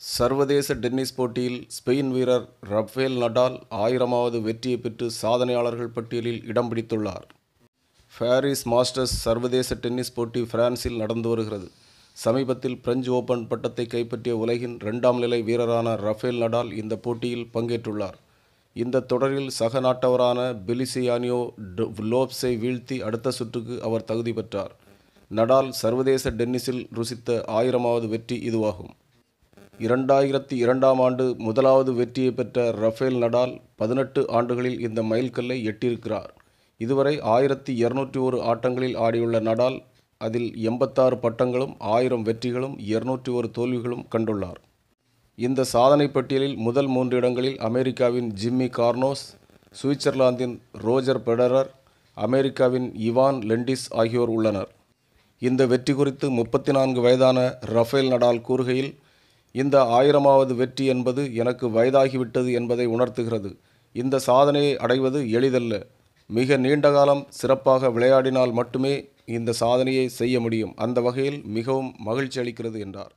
சர்வதேச டென்னிஸ் போட்டியில் ஸ்பெயின் வீரர் ரஃபேல் நடால் ஆயிரமாவது வெற்றியை பெற்று சாதனையாளர்கள் பட்டியலில் இடம் பிடித்துள்ளார். பாரிஸ் மாஸ்டர்ஸ் சர்வதேச டென்னிஸ் போட்டி பிரான்சில் நடந்து வருகிறது. சமீபத்தில் பிரெஞ்சு ஓபன் பட்டத்தை கைப்பற்றிய உலகின் இரண்டாம் நிலை வீரரான ரஃபேல் நடால் இந்த போட்டியில் பங்கேற்றுள்ளார். இந்த தொடரில் சக நாட்டவரான பெலிசியானியோ லோப்ஸை வீழ்த்தி அடுத்த சுற்றுக்கு அவர் தகுதி பெற்றார். நடால் சர்வதேச டென்னிஸில் ருசித்த ஆயிரமாவது வெற்றி இதுவாகும். இரண்டாயிரத்தி இரண்டாம் ஆண்டு முதலாவது வெற்றியை பெற்ற ரஃபேல் நடால் பதினெட்டு ஆண்டுகளில் இந்த மைல்கல்லை எட்டியிருக்கிறார். இதுவரை ஆயிரத்தி இருநூற்றி ஒரு ஆட்டங்களில் ஆடியுள்ள நடால் அதில் எண்பத்தாறு பட்டங்களும் ஆயிரம் வெற்றிகளும் இருநூற்றி ஒரு தோல்விகளும் கண்டுள்ளார். இந்த சாதனை பட்டியலில் முதல் மூன்று இடங்களில் அமெரிக்காவின் ஜிம்மி கார்னோஸ் சுவிட்சர்லாந்தின் ரோஜர் பெடரர் அமெரிக்காவின் இவான் லெண்டிஸ் ஆகியோர் உள்ளனர். இந்த வெற்றி குறித்து முப்பத்தி நான்கு வயதான ரஃபேல் நடால் கூறுகையில் இந்த ஆயிரமாவது வெற்றி என்பது எனக்கு வயதாகிவிட்டது என்பதை உணர்த்துகிறது. இந்த சாதனையை அடைவது எளிதல்ல. மிக நீண்ட காலம் சிறப்பாக விளையாடினால் மட்டுமே இந்த சாதனையை செய்ய முடியும். அந்த வகையில் மிகவும் மகிழ்ச்சி அளிக்கிறது என்றார்.